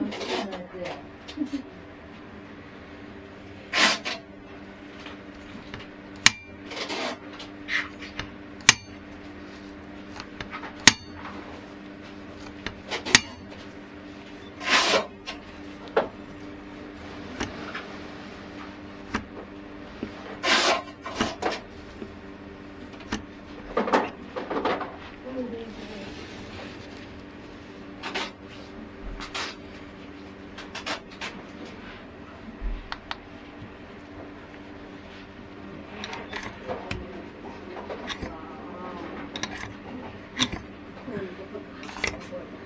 嗯，对。